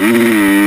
Mm-hmm.